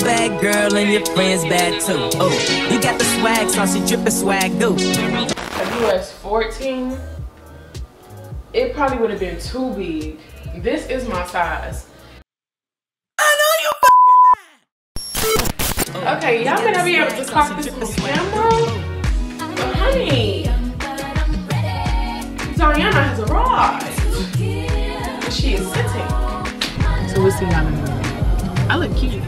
Bad girl and your friends bad too. Oh, you got the swag, saucy drippin' swag do. If you was 14, it probably would have been too big. This is my size. Okay, y'all gonna be able to clock this on camera. But honey, Diana has arrived. And she is sitting. So we'll see y'all in a minute. I look cute.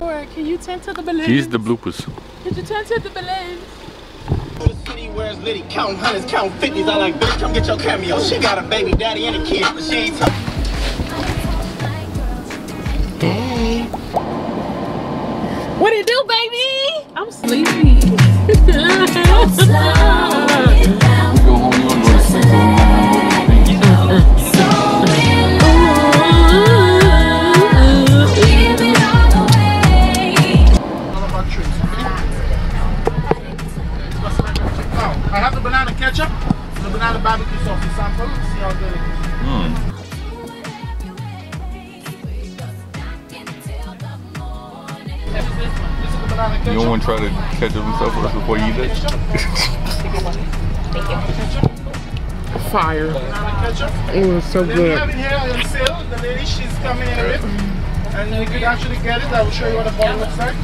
Or can you tend to the balloon? These the bloopers. Can you tend to the balloon? The city where it's counting hundreds, counting fifties. I like, bitch, come get your cameo. She got a baby daddy and a kid, but she ain't talking. What it do, baby? I'm sleepy. We go home, you wanna go to sleep, so we might not go to sleep. All about trees, okay? Let's make it check out. I have the banana ketchup, the banana barbecue sauce to sample. See how good it is. Mm. You don't want to try to catch up yourself first before you eat it? Fire. Banana ketchup. It was so Then we have it here on sale. The lady, she's coming in a bit. And you can actually get it. I will show you what the bottle looks like.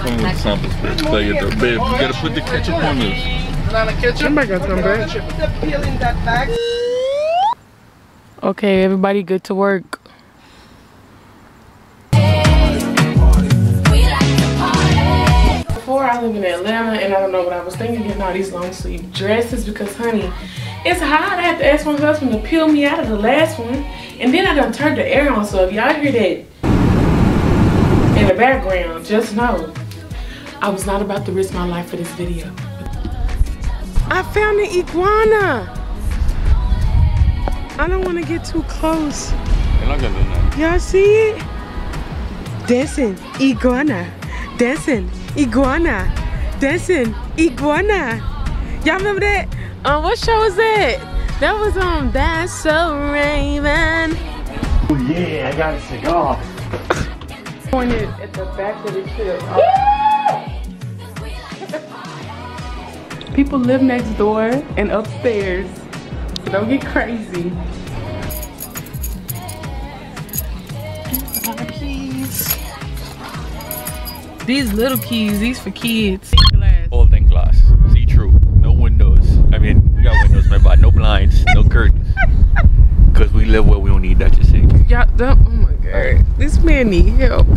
Come with samples, babe. So you gotta, babe, you gotta put the ketchup on this. Banana ketchup. Somebody got some, Banana babe. Put the peel in that bag. Okay, everybody good to work. Before I live in Atlanta and I don't know what I was thinking getting all these long sleeve dresses because honey, it's hot. I had to ask my husband to peel me out of the last one. And then I done turned the air on. So if y'all hear that in the background, just know I was not about to risk my life for this video. I found an iguana. I don't want to get too close. You're not gonna do nothing. Y'all see it? Dancing iguana. Dancing iguana. Dancing iguana. Y'all remember that? Um, what show was that? That was um That's So Raven. Oh yeah, I got a cigar. Pointed at the back of the ship. People live next door and upstairs. So don't get crazy. These little keys, these for kids. Folding glass. Mm-hmm. See through. No windows. I mean, we got windows, my bad. No blinds. No curtains. Cause we live where we don't need that, you see. Y'all, don't- oh my god. This man need help. So,